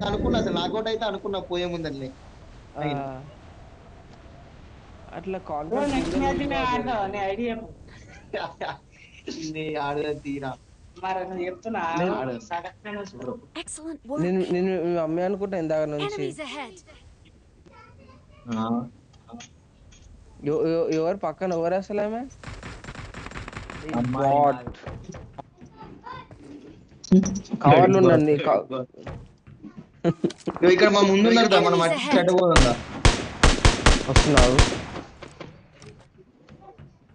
అనుకున్నా అసలు నాకౌట్ అయితే అనుకున్నా పోయే ముందని ఆ, అట్లా నెక్స్ట్ మ్యాచ్ నేను నేను చెప్తున్నా నేను ఆడను. సగం చూడు. Excellent work. నేను నేను మీ అమ్మాయి అనుకుంటా ఇందాక నుంచి. ఎవరు పక్కన ఎవరు అసలు ఆమె. కవర్లు ఉండండి ఇక్కడ మా ముందు ఉన్నారు దా, మనం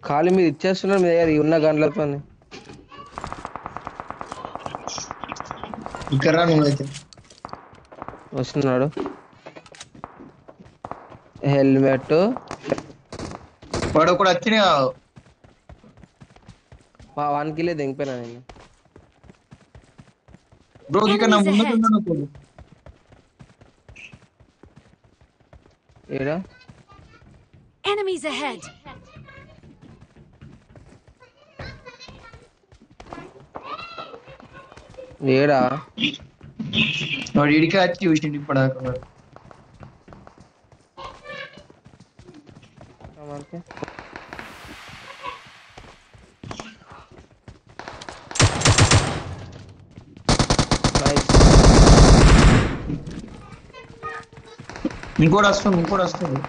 ఖాళీ మీరు ఇచ్చేస్తున్నారు మీ దగ్గర ఉన్న గంటలతో ఇక్కడ రా నువ్వైతే వస్తున్నాడు. హెల్మెట్. వాడు ఒకడు వచ్చిన వన్ కిలో దింగిపోయినా నేను. బ్రో ఇక్కడ నా ముందు ఉన్నాడు ఒకడు. ఏడా Enemies ahead. ఏడా వాడు ఇడికి వచ్చి చూసిండు ఇప్పటిదాకా Encoraçou, encoraçou.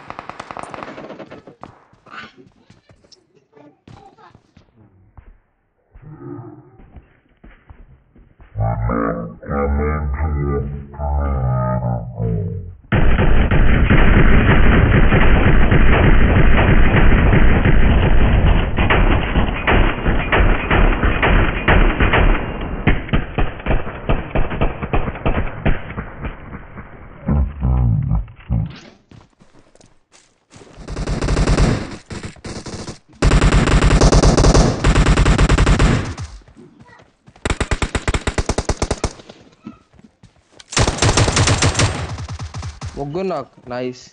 ఇంకోటి వస్తుంది ముగ్గురు నాకు నైస్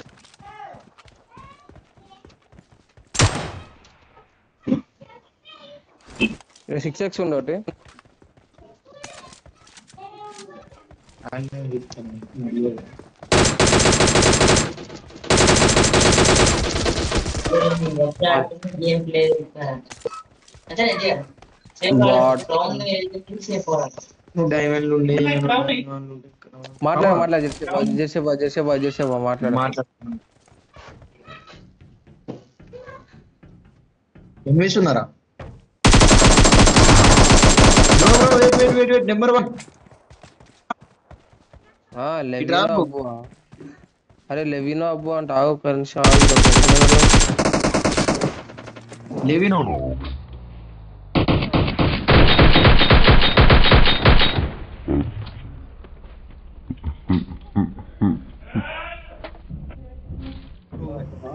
సిక్స్ ఎక్స్ ఉంది ఒకటి గేమ్ ప్లే అంటే Bot. డైమండ్లు ఉండే మాట్లాడు మాట్లాడు జెర్సేబా జెర్సేబా జెర్సేబా మాట్లాడు మాట్లాడుతున్నాను ఏం వేస్తున్నారా నెంబర్ వన్ ఆ, ఇట్రా లెవినో అబ్బు. అబ్బు అరే లెవినో అబ్బు అంట ఆగు ఒక్క నిమిషం ఆగు, ఇక్కడ కొంచెం లేవినో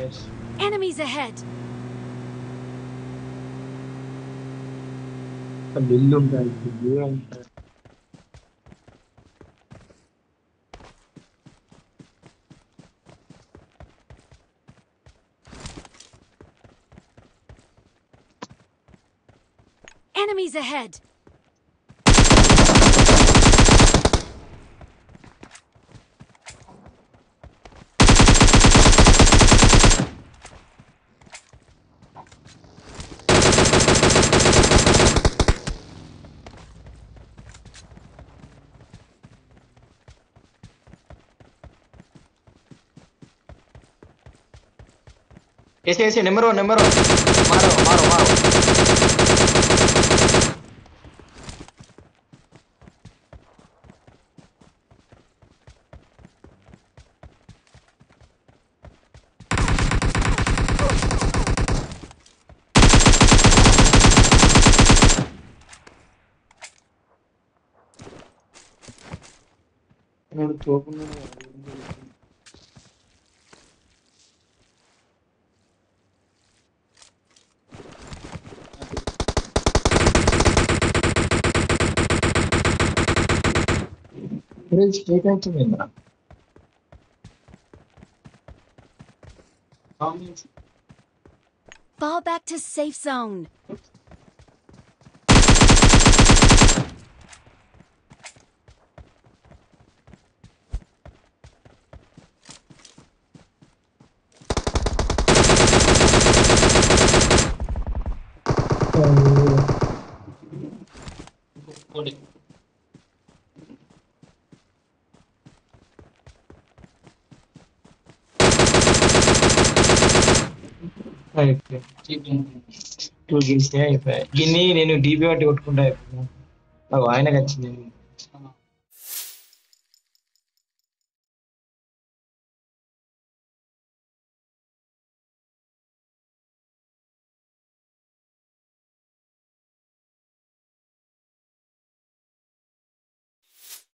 Yes. Enemies ahead. Enemies ahead. Yes, yes, yes, nomor 1, nomor 1. Maro, maro, maro. Menurut gua pun ada. తోపున్నాను state అవుతుంది Fall back to safe zone. two kills అయిపోయాయి గిన్ని నేను డీపీ వాటి కొట్టుకుంటా అయిపోయినా నాకు ఆయనకు వచ్చింది